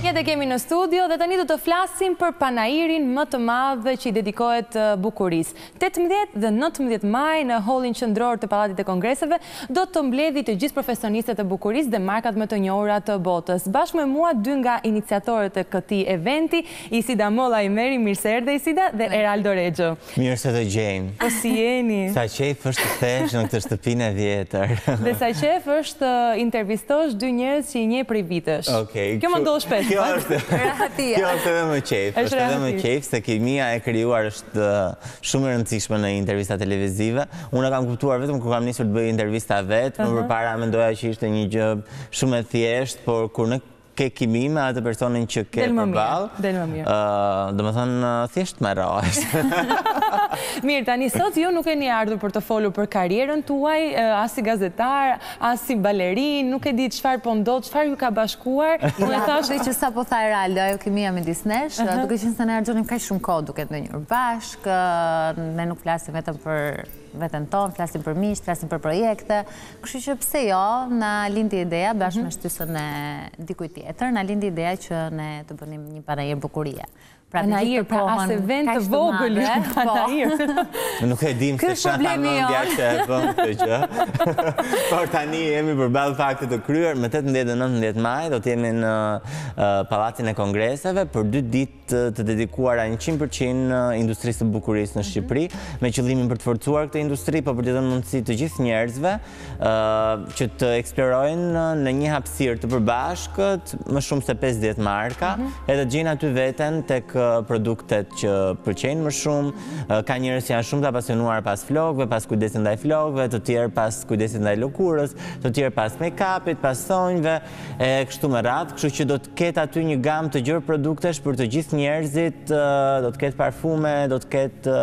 Një dhe kemi në studio dhe tani do të flasim për panairin më të madh që i dedikohet bukurisë. 18 dhe 19 maj në hollin qendror të Pallatit të Kongreseve do të mbledhë të gjithë profesionistët e bukurisë dhe markat më të njohura të botës. Bashkë me mua dy nga iniciatorët e këtij eventi, Isida Mollaymeri, mirë se erdhe Isida dhe Eraldo Rexho. Mirë se të gjejmë. Po si jeni? Sa qejf është të kthehesh në këtë shtëpinë e vjetër. Dhe sa qejf është të intervistosh dy njerëz që i njeh prej vitesh. Okej. Kjo më ndodh shpesh. Kjo është rahatia. Kjo është edhe më qejf. Është edhe më qejf se kimia e krijuar është shumë e rëndësishme në intervista televizive. Unë e kam kuptuar vetëm kur kam nisur të bëj intervista vetë, më përpara mendoja që ishte një gjë shumë e thjeshtë, por kur ke kimi me atë personin që ke përballë. Del më mirë. Do më thënë, thjesht më rrjedh. Mirë, tani sot ju nuk keni ardhur për të folur për karrierën tuaj, as si gazetar, as si balerin, nuk e di çfarë po ndodh, çfarë ju ka bashkuar. Po e thashë dhe që sapo tha Eraldo, ajo kimia midis nesh, duke qenë se ne harxhonim kaq shumë kohë duke ndenjur bashkë, ne nuk flasim vetëm për... veten tonë, flasim për miqtë, flasim për projekte, kështu që pse jo, na lindi ideja bashkë me mhm. shtysën e dikujt tjetër, na lindi ideja që ne të bënim një panair bukurie. Pra të gjithë për kohën, as event të vogël, jo, po. panair. Ne nuk e dimë se ç'na tha mendja që e bëmë këtë gjë. Por tani jemi përballë faktit të kryer, më 18-19 maj do të jemi në Pallatin e Kongreseve për 2 ditë të dedikuara 100% industrisë së bukurisë në mhm. Shqipëri, me qëllimin për të forcuar këtë industri, por po për t'i dhënë mundësi të gjithë njerëzve, që të eksplorojnë në një hapësirë të përbashkët, më shumë se 50 marka, mhm. edhe të gjejnë aty veten tek produktet që pëlqejnë më shumë, mhm. ka njerëz që janë shumë të apasionuar pas flokëve, pas kujdesit ndaj flokëve, të tjerë pas kujdesit ndaj lëkurës, të tjerë pas make-upit, pas thonjve, e kështu me radhë, kështu që do të ketë aty një gamë të gjerë produktesh për të gjithë njerëzit, do të ketë parfume, do të ketë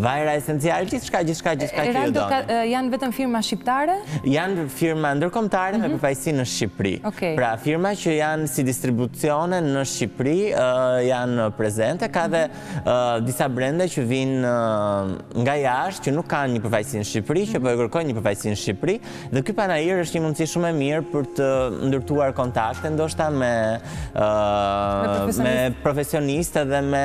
vajra esenciale, gjithçka, gjithçka, gjithçka që ju dojnë. Eraldo, janë vetëm firma shqiptare? Janë firma ndërkombëtare me mhm. përfaqësi në Shqipëri. Pra, firma që janë si distribucione në Shqipëri, janë prezente, ka dhe mhm. disa brende që vijnë nga jashtë, që nuk kanë një përfaqësi në Shqipëri, që mhm. po e kërkojnë një përfaqësi në Shqipëri, Dhe ky panair është një mundësi shumë e mirë për të ndërtuar kontakte, ndoshta me me profesionistë dhe me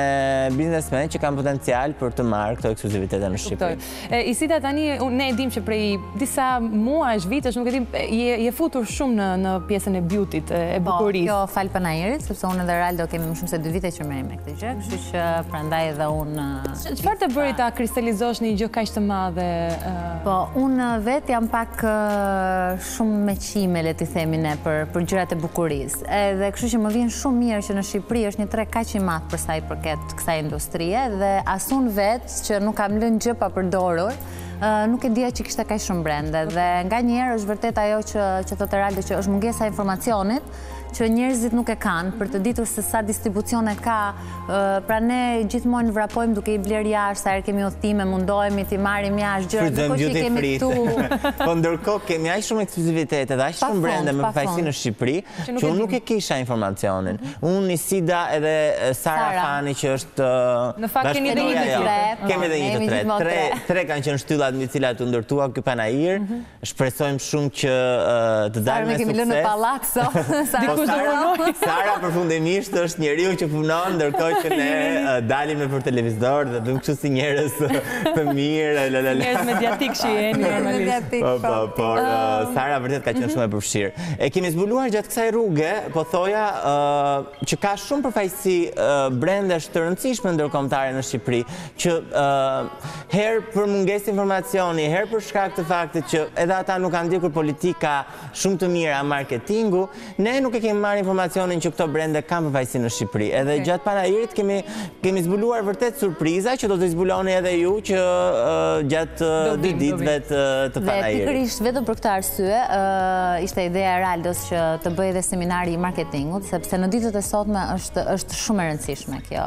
biznesmenë që kanë potencial për të marrë këto ekskluzivitete në Shqipëri. E Isida tani ne e dimë që prej disa muajsh, vitesh, nuk e di, je je futur shumë në në pjesën e beauty-t, e, po, bukurisë. Po, kjo falë panairit, sepse unë dhe Eraldo kemi më shumë se 2 vite që merremi me Të gjë, kështu që prandaj edhe unë... Çfarë të bëri ta kristalizosh një gjë kaq të madhe? Po, unë vet jam pak shumë me qime, le t'i themi ne, për, për gjërat e bukurisë. Edhe kështu që më vjen shumë mirë që në Shqipëri është një treg kaq i madh për sa i përket kësaj industrie dhe as unë vet që nuk kam lënë gjë pa përdorur, nuk e dija që kishte kaq shumë brende dhe nganjëherë është vërtet ajo që që thotë Raldo që është mungesa e informacionit që njerëzit nuk e kanë për të ditur se sa distribucione ka, pra ne gjithmonë vrapojmë duke i blerë jashtë, sa herë kemi udhëtime, mundohemi t'i marrim jashtë, gjërat në fakt që kemi këtu. Po ndërkohë, kemi aq shumë ekskluzivitete dhe aq shumë brende me përfaqësi në Shqipëri, që unë nuk e kisha informacionin. Mhm. Unë, Isida edhe Sara Fani që është... Në fakt kemi dhe një të tretë. Kemi dhe një të tretë. Tre kanë qënë shtyllat mbi të cilat u ndërtua ky panair, mhm. Shpresojmë shumë që të dalë me sukses. Sarën e kemi lënë në Pallat sot. Dikush do punojë. Sara përfundimisht është njeriu që punon ndërkohë që ne dalim nëpër televizor dhe bëjmë kështu si njerëz të mirë lalala. Njerëz mediatikë që jeni normalisht. Po po, por Sara vërtet ka qenë shumë e përfshirë. E kemi zbuluar gjatë kësaj rruge, po thoja që ka shumë përfaqësi brendesh të rëndësishme ndërkombëtare në Shqipëri që herë për mungesë informacioni, herë për shkak të faktit që edhe ata nuk kanë ndjekur politika shumë të mira marketingu, ne nuk e kemi marrë informacionin që këto brende kanë përfaqësi në Shqipëri. Edhe gjatë panairit kemi kemi zbuluar vërtet surpriza që do t'i zbuloni edhe ju që gjatë dy ditëve të panairit. Dhe pikërisht vetëm për këtë arsye ishte ideja e Raldos që të bëhej edhe seminari i marketingut, sepse në ditët e sotme është është shumë e rëndësishme kjo.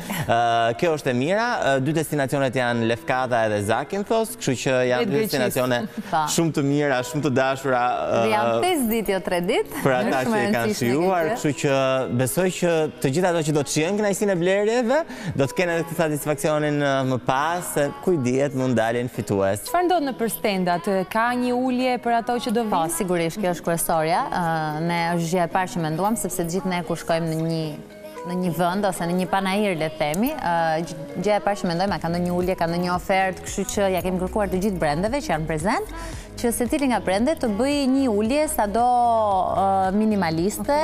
Kjo është e mira, dy destinacionet janë Lefkada edhe Zakinthos, kështu që janë dy destinacione shumë të mira, shumë të dashura. Dhe janë 5 ditë, jo 3 ditë. Për ata që i kanë shijuar, kështu që besoj që të gjitha ato që do të shijojnë kënaqësinë e blerjeve, do të kenë edhe këtë satisfakcionin më pas, se ku i dihet mund dalin fitues. Çfarë ndodh nëpër stendat? Ka një ulje për ato që do vijnë? Po, sigurisht, kjo është kryesorja. Ne është gjëja e parë që menduam, sepse gjithë ne kur shkojmë në një në një vënd ose në një panair le të themi, gjëja e parë që mendojmë ka ndonjë ulje, ka ndonjë ofertë, kështu që ia kemi kërkuar të gjithë brendeve që janë prezent, që secili nga brendet të bëjë një ulje sado minimaliste,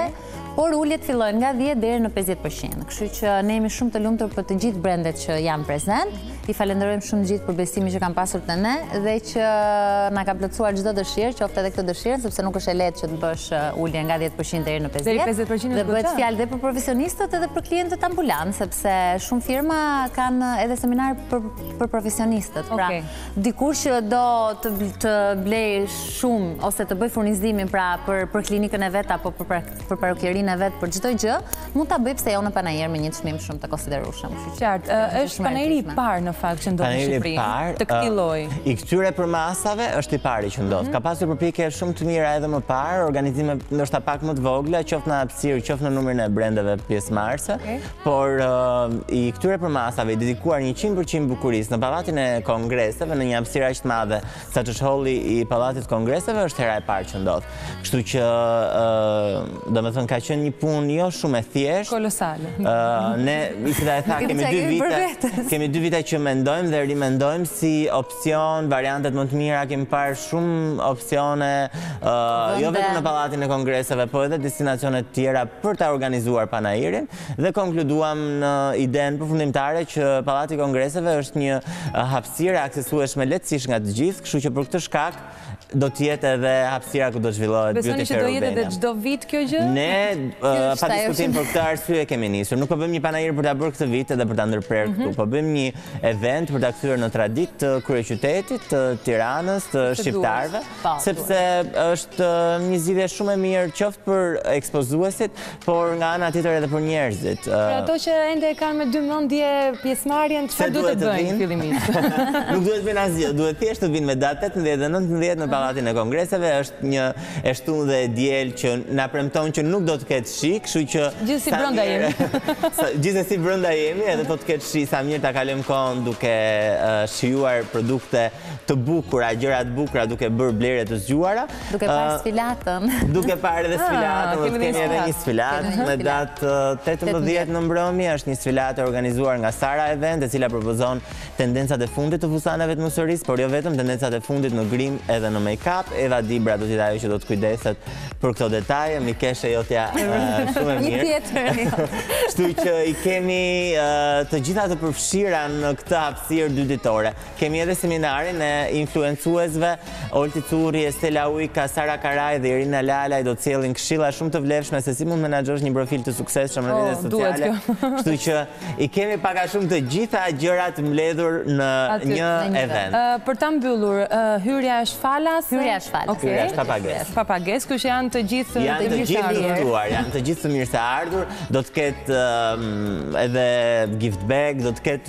por uljet fillojnë nga 10 deri në 50%. Kështu që ne jemi shumë të lumtur për të gjithë brendet që janë prezent. I falenderojmë shumë të gjithë për besimin që kanë pasur te ne dhe që na kanë plotësuar çdo dëshirë, qoftë edhe këtë dëshirën, sepse nuk është e lehtë që të bësh uh, ulje nga 10% deri në 50%. Deri 50% dhe bëhet fjalë dhe për profesionistët edhe për klientët ambulantë, sepse shumë firma kanë edhe seminar për për profesionistët. Pra, dikush që do të të blejë shumë ose të bëjë furnizimin pra për për klinikën e vet apo për për parukierinë e vet për çdo gjë, Mund ta bëj pse jo në panair me një çmim shumë të konsiderueshëm, kështu që qartë. Është panairi i parë në fakt që ndodh në Shqipëri. Të këtij lloji. I këtyre përmasave është i pari që ndodh. Mhm. Ka pasur përpjekje shumë të mira edhe më parë, organizime ndoshta pak më të vogla, qoftë në hapësirë, qoftë në numrin e brandeve pjesëmarrëse, por i këtyre përmasave i dedikuar 100% bukurisë në Pallatin e Kongreseve në një hapësirë aq të madhe Sa ç'është holli i Pallatit të Kongreseve është hera e parë që ndodh. Kështu që domethënë ka qenë një punë jo shumë e thjeshtë. Kolosale. Ne, siç e tha, kemi dy vite. Kemi dy vite që mendojmë dhe rimendojmë si opsion, variantet më të mira, kemi parë shumë opsione jo vetëm në Pallatin e Kongreseve, por edhe destinacione të tjera për ta organizuar panairin. Dhe konkluduam në idenë përfundimtare që Pallati i Kongreseve është një hapësirë e aksesueshme lehtësisht nga të gjithë, kështu që për këtë shkak do të jetë edhe hapësira ku do zhvillohet Beauty Fair Albania. Besoni që do jetë edhe çdo vit kjo gjë? Ne pa diskutim për këtë arsye kemi nisur. Nuk po bëjmë një panair për ta bërë këtë vit edhe për ta ndërprerë këtu. Mhm. Po bëjmë një event për ta kthyer në traditë të kryeqytetit, të Tiranës, të shqiptarëve. sepse është një zgjidhje shumë e mirë qoftë për ekspozuesit, por nga ana tjetër edhe për njerëzit. Për ato që ende e kanë me dy mendje pjesëmarrjen, çfarë duhet të bëjnë fillimisht? Nuk duhet të bëjnë asgjë, duhet thjesht të vinë me datë 18 dhe 19 në Pallatin e Kongreseve, është një e shtunë dhe e diel që na premton që nuk do të ketë shi, kështu që gjithsesi brenda jemi. Gjithsesi brenda jemi, edhe po të ketë shi, sa mirë ta kalojmë kohën duke shijuar produkte të bukura, gjëra të bukura duke bërë blerje të zgjuara. Duke parë sfilatën. Duke parë edhe ah, sfilatën, do të kemi edhe një sfilatë. Me datë 18 në mbrëmje, është një sfilatë e organizuar nga Sara Event, e cila propozon tendencat e fundit të fustaneve të nusërisë, por jo vetëm tendencat e fundit në grim edhe në make-up. Eva Dibra do të jetë ajo që do të kujdeset për këto detaje, mikesha jote shumë e mirë. Një tjetër, jo. Shtu që i kemi të gjitha të përfshira në këtë hapësirë dyditore. Kemi edhe seminarin e influencuesve, Olti Curri, Estela Ujka, Sara Karaj dhe Irina Lalaj do të sjellin këshilla shumë të vlefshme se si mund të menaxhosh një profil të suksesshëm në rrjetet oh, sociale. Kështu që i kemi pak a shumë të gjitha gjërat të mbledhura në një event. Për ta mbyllur, hyrja është falas. Hyrja është falas. Hyrja është pa pagesë. Pa pagesë, kush janë të gjithë janë të gjithë të nderuar, janë të gjithë të mirëseardhur. Do të ketë edhe gift bag, do të ketë